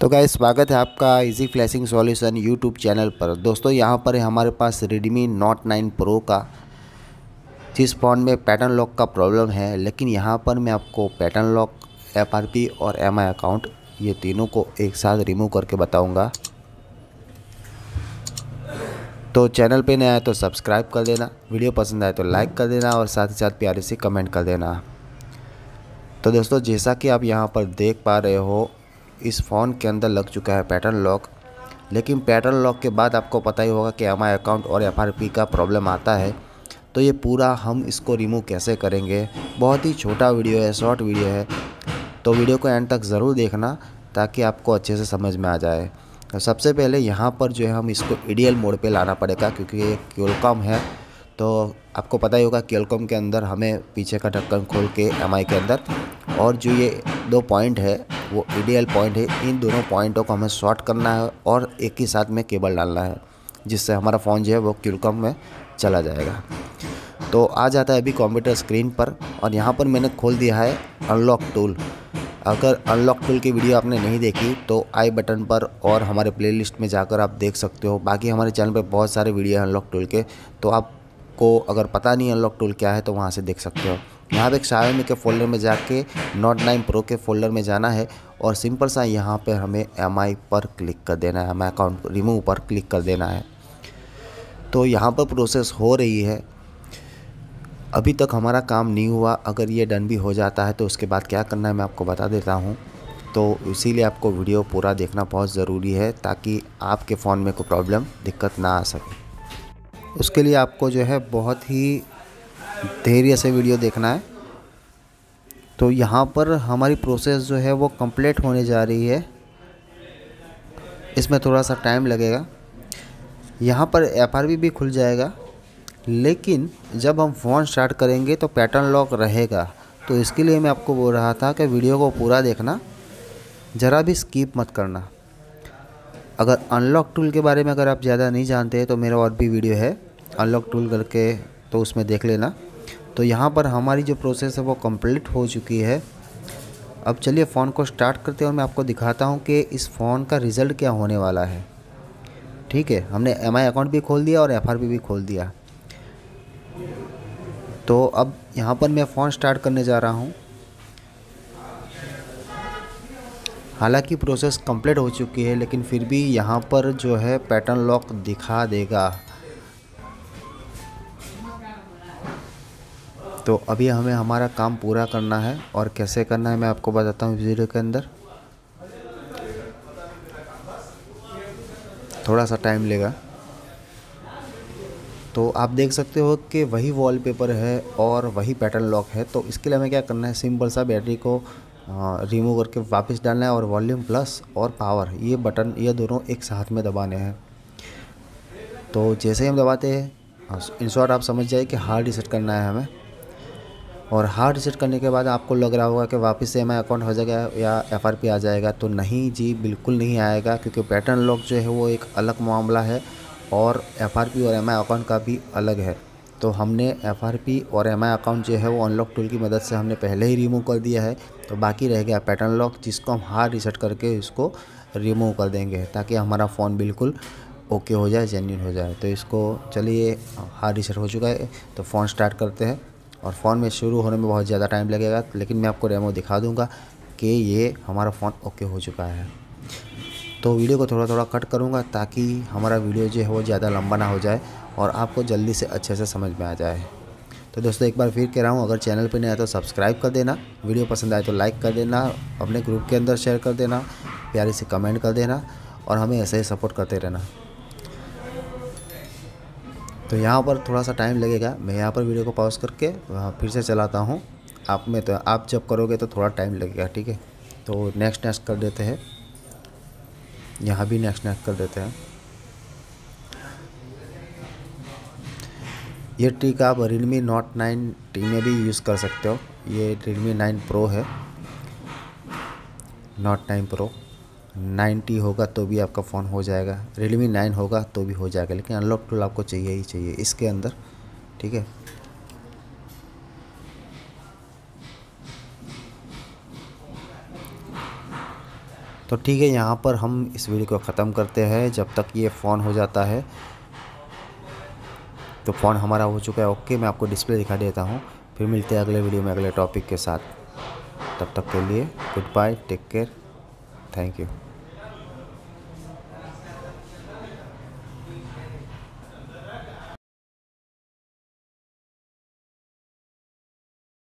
तो गाइस स्वागत है आपका easy flashing solution YouTube channel पर। दोस्तों, यहाँ पर हमारे पास रेडमी नोट 9 प्रो का, जिस फ़ोन में पैटर्न लॉक का प्रॉब्लम है, लेकिन यहाँ पर मैं आपको पैटर्न लॉक एफआरपी और एमआई अकाउंट ये तीनों को एक साथ रिमूव करके बताऊँगा। तो चैनल पे नया आए तो सब्सक्राइब कर देना वीडियो पसंद आए तो लाइक कर देना और साथ ही साथ प्यारे से कमेंट कर देना। तो दोस्तों, जैसा कि आप यहाँ पर देख पा रहे हो इस फ़ोन के अंदर लग चुका है पैटर्न लॉक। लेकिन पैटर्न लॉक के बाद आपको पता ही होगा कि एमआई अकाउंट और एफआरपी का प्रॉब्लम आता है। तो ये पूरा हम इसको रिमूव कैसे करेंगे? बहुत ही छोटा वीडियो है, शॉर्ट वीडियो है। तो वीडियो को एंड तक ज़रूर देखना ताकि आपको अच्छे से समझ में आ जाए। तो सबसे पहले यहाँ पर जो है हम इसको ईडीएल मोड पे लाना पड़ेगा क्योंकि ये क्योलकॉम है। तो आपको पता ही होगा क्योलकॉम के अंदर हमें पीछे का ढक्कन खोल के एमआई के अंदर। और जो ये दो पॉइंट है वो आइडियल पॉइंट है। इन दोनों पॉइंटों को हमें शॉर्ट करना है और एक ही साथ में केबल डालना है, जिससे हमारा फ़ोन जो है वो क्यूलकम में चला जाएगा। तो आ जाता है अभी कंप्यूटर स्क्रीन पर और यहाँ पर मैंने खोल दिया है अनलॉक टूल अगर अनलॉक टूल की वीडियो आपने नहीं देखी तो आई बटन पर और हमारे प्लेलिस्ट में जाकर आप देख सकते हो। बाकी हमारे चैनल पर बहुत सारे वीडियो हैं अनलॉक टूल के तो आपको अगर पता नहीं अनलॉक टूल क्या है तो वहाँ से देख सकते हो। यहाँ पे शायमी के फोल्डर में जाके नोट नाइन प्रो के फोल्डर में जाना है और सिंपल सा यहाँ पे हमें एमआई पर क्लिक कर देना है एम अकाउंट रिमूव पर क्लिक कर देना है। तो यहाँ पर प्रोसेस हो रही है। अभी तक हमारा काम नहीं हुआ, अगर ये डन भी हो जाता है तो उसके बाद क्या करना है मैं आपको बता देता हूँ। तो इसीलिए आपको वीडियो पूरा देखना बहुत ज़रूरी है ताकि आपके फ़ोन में कोई प्रॉब्लम दिक्कत ना आ सके। उसके लिए आपको जो है बहुत ही धैर्य से वीडियो देखना है। तो यहाँ पर हमारी प्रोसेस जो है वो कंप्लीट होने जा रही है। इसमें थोड़ा सा टाइम लगेगा। यहाँ पर एफ़ भी खुल जाएगा। लेकिन जब हम फ़ोन स्टार्ट करेंगे तो पैटर्न लॉक रहेगा। तो इसके लिए मैं आपको बोल रहा था कि वीडियो को पूरा देखना। ज़रा भी स्कीप मत करना। अगर अनलॉक टूल के बारे में अगर आप ज़्यादा नहीं जानते तो मेरा और भी वीडियो है। अनलॉक टूल करके तो उसमें देख लेना। तो यहाँ पर हमारी जो प्रोसेस है वो कंप्लीट हो चुकी है। अब चलिए फ़ोन को स्टार्ट करते हैं और मैं आपको दिखाता हूँ कि इस फ़ोन का रिज़ल्ट क्या होने वाला है। ठीक है, हमने एमआई अकाउंट भी खोल दिया और एफ़ भी खोल दिया। तो अब यहाँ पर मैं फ़ोन स्टार्ट करने जा रहा हूँ। हालाँकि प्रोसेस कंप्लीट हो चुकी है, लेकिन फिर भी यहाँ पर जो है पैटर्न लॉक दिखा देगा। तो अभी हमें हमारा काम पूरा करना है और कैसे करना है मैं आपको बताता हूँ वीडियो के अंदर। थोड़ा सा टाइम लेगा। तो आप देख सकते हो कि वही वॉलपेपर है और वही पैटर्न लॉक है। तो इसके लिए हमें क्या करना है? सिंपल सा बैटरी को रिमूव करके वापस डालना है और वॉल्यूम प्लस और पावर ये बटन ये दोनों एक साथ में दबाने हैं। तो जैसे ही हम दबाते हैं इन शॉर्ट आप समझ जाए कि हार्ड रिसेट करना है हमें। और हार्ड रिसेट करने के बाद आपको लग रहा होगा कि वापस से एम अकाउंट हो जाएगा या एफआरपी आ जाएगा तो नहीं जी, बिल्कुल नहीं आएगा, क्योंकि पैटर्न लॉक जो है वो एक अलग मामला है और एफआरपी और एमआई अकाउंट का भी अलग है। तो हमने एफआरपी और एमआई अकाउंट जो है वो अनलॉक टूल की मदद से हमने पहले ही रिमूव कर दिया है। तो बाकी रह गया पैटर्न लॉक जिसको हम हार्ड रिसेट करके इसको रिमूव कर देंगे, ताकि हमारा फ़ोन बिल्कुल ओके हो जाए जेन्यून हो जाए। तो इसको चलिए हार्ड रिसेट हो चुका है तो फ़ोन स्टार्ट करते हैं। और फ़ोन में शुरू होने में बहुत ज़्यादा टाइम लगेगा, लेकिन मैं आपको रेमो दिखा दूँगा कि ये हमारा फ़ोन ओके हो चुका है। तो वीडियो को थोड़ा थोड़ा कट करूँगा ताकि हमारा वीडियो जो है वो ज़्यादा लंबा ना हो जाए और आपको जल्दी से अच्छे से समझ में आ जाए। तो दोस्तों, एक बार फिर कह रहा हूँ, अगर चैनल पर नहीं आए तो सब्सक्राइब कर देना, वीडियो पसंद आए तो लाइक कर देना, अपने ग्रुप के अंदर शेयर कर देना, प्यारे से कमेंट कर देना और हमें ऐसे ही सपोर्ट करते रहना। तो यहाँ पर थोड़ा सा टाइम लगेगा। मैं यहाँ पर वीडियो को पॉज करके फिर से चलाता हूँ। आप में तो आप जब करोगे तो थोड़ा टाइम लगेगा, ठीक है? तो नेक्स्ट नेक्स्ट कर देते हैं। यहाँ भी नेक्स्ट नेक्स्ट कर देते हैं। ये ट्रिक आप नोट नाइन टी में भी यूज़ कर सकते हो। ये रियलमी नाइन प्रो है। नोट नाइन प्रो नाइन्टी होगा तो भी आपका फ़ोन हो जाएगा। रियलमी नाइन होगा तो भी हो जाएगा, लेकिन अनलॉक टूल आपको चाहिए ही चाहिए, इसके अंदर, ठीक है? तो ठीक है, यहाँ पर हम इस वीडियो को ख़त्म करते हैं, जब तक ये फ़ोन हो जाता है। तो फ़ोन हमारा हो चुका है, ओके, मैं आपको डिस्प्ले दिखा देता हूँ। फिर मिलते हैं अगले वीडियो में अगले टॉपिक के साथ। तब तक के लिए good bye take care thank you